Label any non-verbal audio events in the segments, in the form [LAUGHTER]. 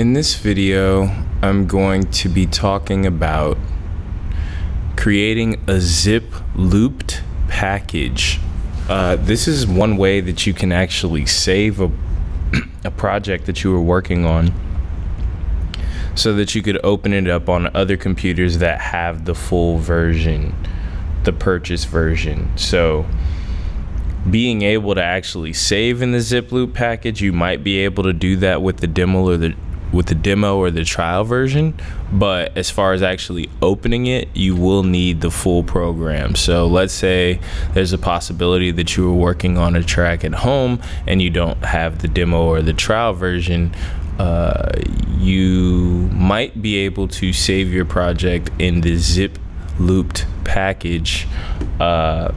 In this video, I'm going to be talking about creating a zip looped package. Uh, this is one way that you can actually save a, [CLEARS THROAT] a project that you were working on so that you could open it up on other computers that have the full version, the purchase version. So being able to actually save in the zip loop package, you might be able to do that with the demo or the with the demo or the trial version but as far as actually opening it you will need the full program. So let's say there's a possibility that you were working on a track at home and you don't have the demo or the trial version uh, you might be able to save your project in the zip looped package uh,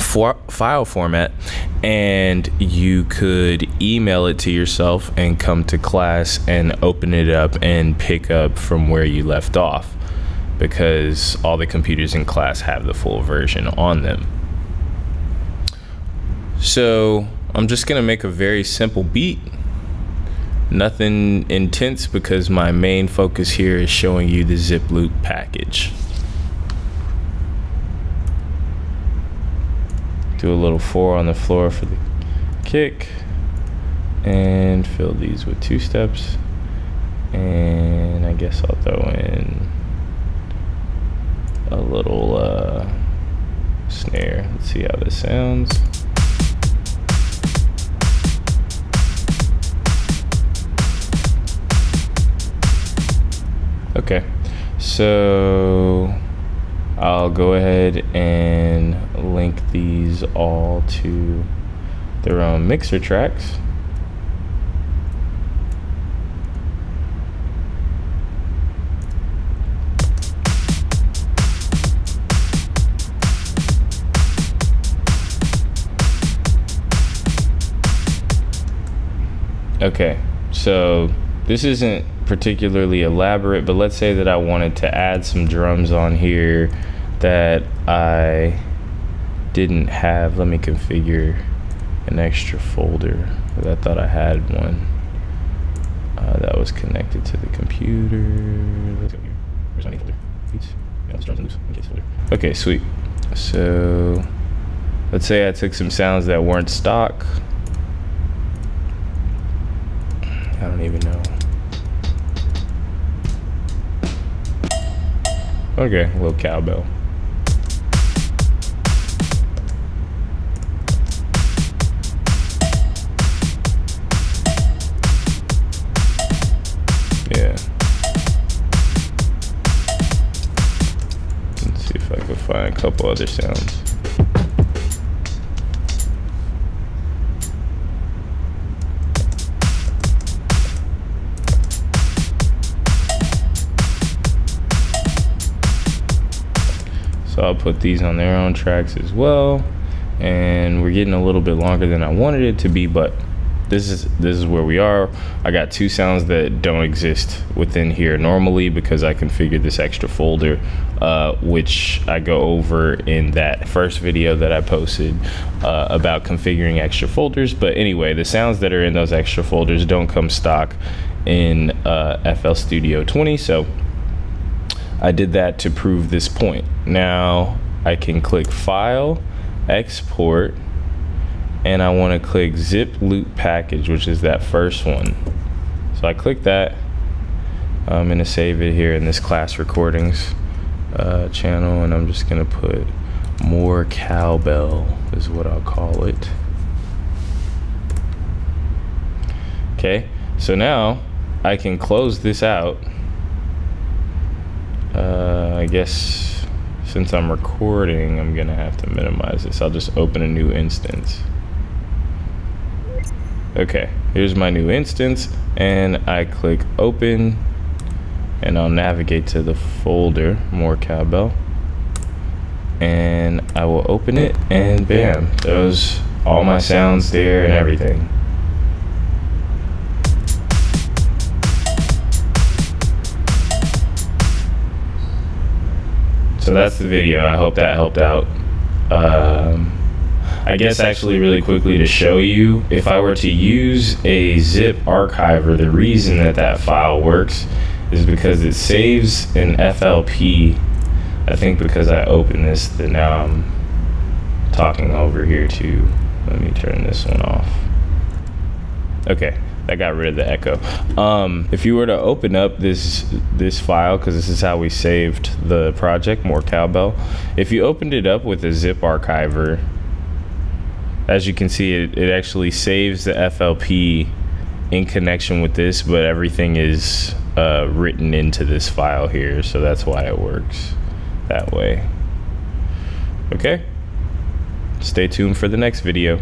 for file format and you could email it to yourself and come to class and open it up and pick up from where you left off because all the computers in class have the full version on them. So I'm just gonna make a very simple beat. Nothing intense because my main focus here is showing you the zip loop package. Do a little four on the floor for the kick and fill these with two steps. And I guess I'll throw in a little uh, snare. Let's see how this sounds. Okay. So I'll go ahead and link these all to their own mixer tracks. Okay, so this isn't particularly elaborate, but let's say that I wanted to add some drums on here that I didn't have. Let me configure an extra folder. I thought I had one uh, that was connected to the computer. Let's go here. Where's my folder? Okay, sweet. So let's say I took some sounds that weren't stock. I don't even know. Okay, a little cowbell. Yeah. Let's see if I can find a couple other sounds. I'll put these on their own tracks as well. And we're getting a little bit longer than I wanted it to be, but this is this is where we are. I got two sounds that don't exist within here normally because I configured this extra folder, uh, which I go over in that first video that I posted uh, about configuring extra folders. But anyway, the sounds that are in those extra folders don't come stock in uh, FL Studio 20, so I did that to prove this point. Now I can click File, Export, and I want to click Zip Loop Package, which is that first one. So I click that. I'm going to save it here in this class recordings uh, channel, and I'm just going to put more cowbell is what I'll call it. Okay, so now I can close this out uh, I guess since I'm recording, I'm gonna have to minimize this. I'll just open a new instance. Okay, here's my new instance and I click open and I'll navigate to the folder, more cowbell. And I will open it and bam, those all my sounds there and everything. So that's the video. I hope that helped out. Um, I guess actually really quickly to show you, if I were to use a zip archiver, the reason that that file works is because it saves an FLP. I think because I opened this, that now I'm talking over here too. Let me turn this one off. Okay, that got rid of the echo. Um, if you were to open up this this file, because this is how we saved the project, more cowbell. If you opened it up with a zip archiver, as you can see, it, it actually saves the FLP in connection with this, but everything is uh, written into this file here, so that's why it works that way. Okay, stay tuned for the next video.